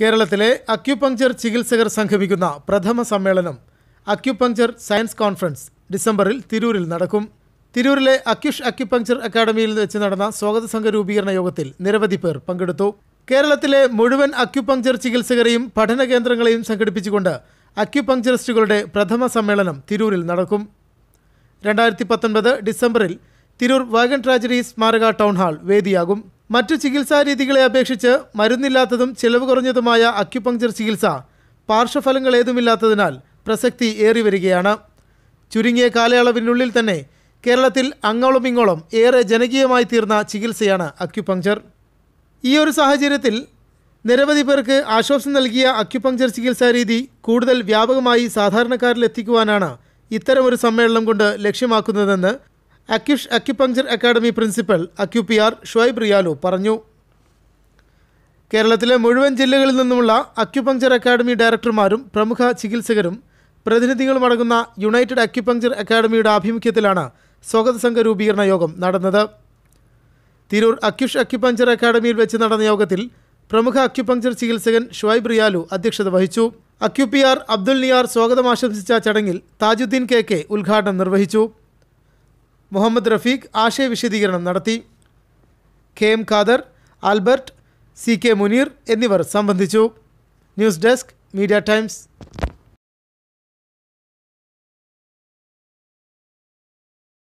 കേരളത്തിലെ അക്യുപങ്ചർ ചികിത്സകർ സംഘമിക്കുന്ന പ്രഥമ സമ്മേളനം അക്യുപങ്ചർ സയൻസ് കോൺഫറൻസ് ഡിസംബറിൽ തിരൂരിൽ നടക്കും. തിരൂരിലെ അക്യുഷ് അക്യുപങ്ചർ അക്കാദമിയിൽ വെച്ച് നടന്ന സ്വാഗത സംഘ രൂപീകരണ യോഗത്തിൽ നിരവധി പേർ പങ്കെടുത്തു. കേരളത്തിലെ മുഴുവൻ അക്യുപങ്ചർ ചികിത്സകരെയും പഠന കേന്ദ്രങ്ങളെയും സംഘടിപ്പിച്ചുകൊണ്ട് അക്യുപങ്ചറിസ്റ്റുകളുടെ പ്രഥമ സമ്മേളനം തിരൂരിൽ നടക്കും. രണ്ടായിരത്തി പത്തൊൻപത് ഡിസംബറിൽ തിരൂർ വാഗൺ ട്രാജഡി സ്മാരക ടൗൺ ഹാൾ വേദിയാകും. മറ്റു ചികിത്സാരീതികളെ അപേക്ഷിച്ച് മരുന്നില്ലാത്തതും ചെലവ് കുറഞ്ഞതുമായ അക്യുപങ്ചർ ചികിത്സ പാർശ്വഫലങ്ങൾ ഏതുമില്ലാത്തതിനാൽ പ്രസക്തി ഏറി വരികയാണ് ചുരുങ്ങിയ കാലയളവിനുള്ളിൽ തന്നെ കേരളത്തിൽ അങ്ങോളം ഇങ്ങോളം ഏറെ ജനകീയമായി തീർന്ന ചികിത്സയാണ് അക്യുപങ്ചർ ഈ ഒരു സാഹചര്യത്തിൽ നിരവധി പേർക്ക് ആശ്വാസം നൽകിയ അക്യുപങ്ചർ ചികിത്സാ രീതി കൂടുതൽ വ്യാപകമായി സാധാരണക്കാരിലെത്തിക്കുവാനാണ് ഇത്തരമൊരു സമ്മേളനം കൊണ്ട് ലക്ഷ്യമാക്കുന്നതെന്ന് അക്യുഷ് acupuncture academy principal acu P R Shuaib Riyalu പറഞ്ഞു. കേരളത്തിലെ മുഴുവൻ ജില്ലകളിൽ നിന്നുമുള്ള അക്യുപങ്ചർ അക്കാദമി ഡയറക്ടർമാരും പ്രമുഖ ചികിത്സകരും പ്രതിനിധികളും അടങ്ങുന്ന യുണൈറ്റഡ് അക്യുപങ്ചർ അക്കാദമിയുടെ ആഭിമുഖ്യത്തിലാണ് സ്വാഗത സംഘ രൂപീകരണ യോഗം നടന്നത്. തിരൂർ അക്യുഷ് അക്യുപങ്ചർ അക്കാദമിയിൽ വെച്ച് നടന്ന യോഗത്തിൽ പ്രമുഖ അക്യുപങ്ചർ ചികിത്സകൻ ഷുവൈബ് റിയാലു അധ്യക്ഷത വഹിച്ചു. അക്യുപിആർ അബ്ദുൽ നിയാർ സ്വാഗതം ആശംസിച്ച ചടങ്ങിൽ താജുദ്ദീൻ കെ കെ ഉദ്ഘാടനം നിർവഹിച്ചു. മുഹമ്മദ് റഫീഖ് ആശയവിശദീകരണം നടത്തി. K M Khader Albert C K Muneer എന്നിവർ സംബന്ധിച്ചു. News desk Media Times.